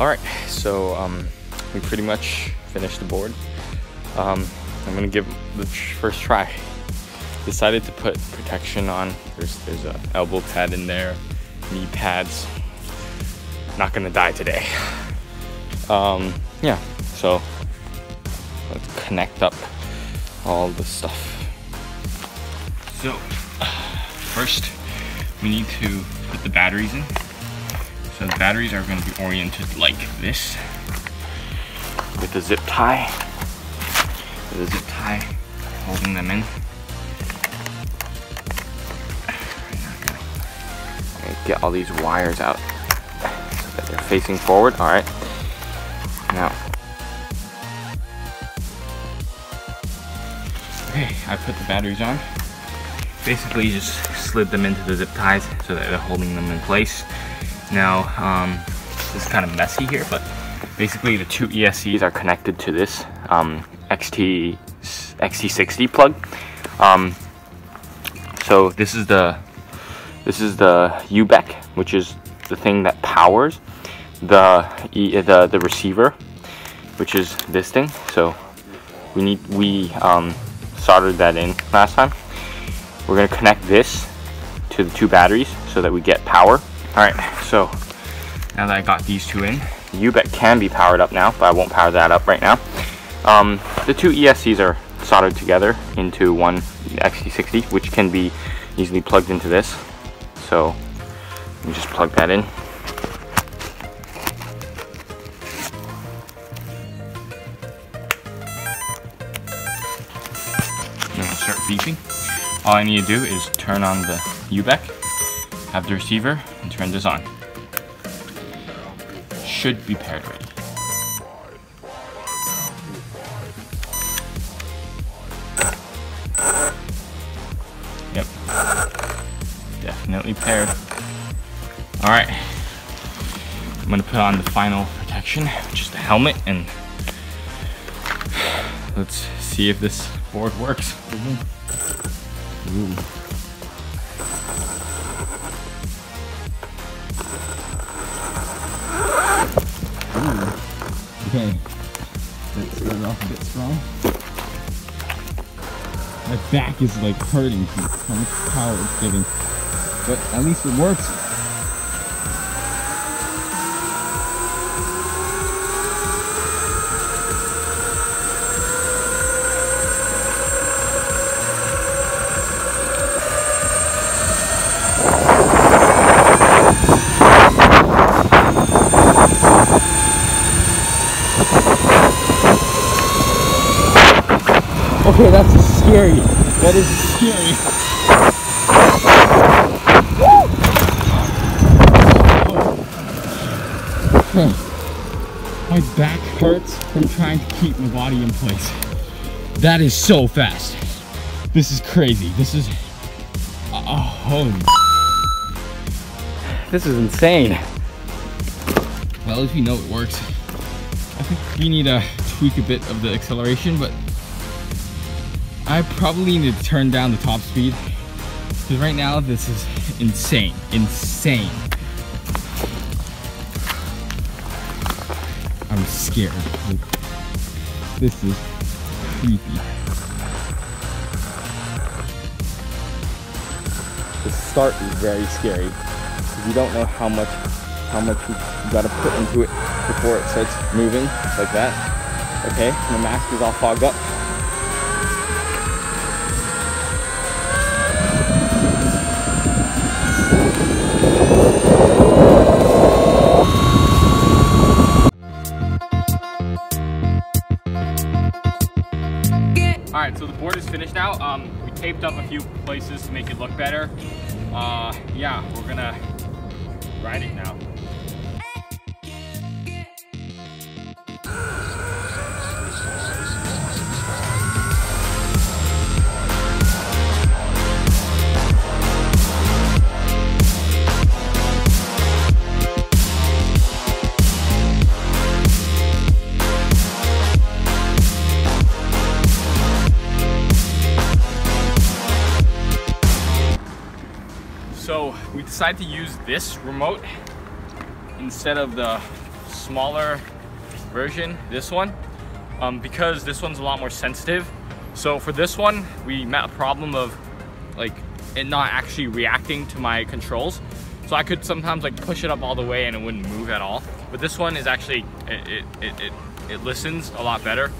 All right, so um, we pretty much finished the board. Um, I'm gonna give the first try. Decided to put protection on. There's there's a elbow pad in there, knee pads. Not gonna die today. Um, yeah, so let's connect up all the stuff. So first we need to put the batteries in. So the batteries are going to be oriented like this with a zip tie. With a zip tie holding them in. Get all these wires out so that they're facing forward. All right. Now. Okay, I put the batteries on. Basically just slid them into the zip ties so that they're holding them in place. Now, um, this is kind of messy here, but basically the two ESCs are connected to this um, XT XT60 plug. Um, so this is the this is the UBEC, which is the thing that powers the the the receiver, which is this thing. So we need we um, soldered that in last time. We're gonna connect this to the two batteries so that we get power. All right, so now that I got these two in, the UBEC can be powered up now, but I won't power that up right now. Um, the two ESCs are soldered together into one XT60, which can be easily plugged into this. So you just plug that in. It'll start beeping. All I need to do is turn on the UBEC have the receiver and turn this on. Should be paired ready. Yep. Definitely paired. Alright. I'm gonna put on the final protection, which is the helmet, and let's see if this board works. Mm-hmm. Ooh. Back is like hurting from how much power it's getting, but at least it works. Okay, that's scary. That is scary. Hmm. My back hurts from trying to keep my body in place. That is so fast. This is crazy. This is... Oh, This is insane. Well, if you know it works. I think we need to tweak a bit of the acceleration, but I probably need to turn down the top speed because right now this is insane, insane. I'm scared. This is creepy. The start is very scary you don't know how much how much you gotta put into it before it starts moving like that. Okay, my mask is all fogged up. Taped up a few places to make it look better. Uh, yeah, we're gonna ride it now. Decided to use this remote instead of the smaller version, this one, um, because this one's a lot more sensitive. So for this one, we met a problem of like it not actually reacting to my controls. So I could sometimes like push it up all the way and it wouldn't move at all. But this one is actually, it, it, it, it, it listens a lot better.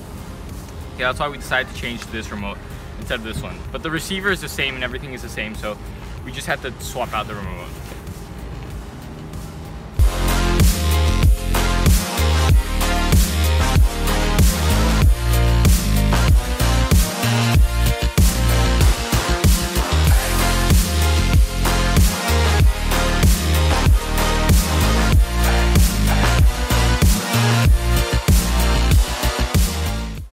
Yeah, that's why we decided to change to this remote instead of this one. But the receiver is the same and everything is the same, so we just had to swap out the remote.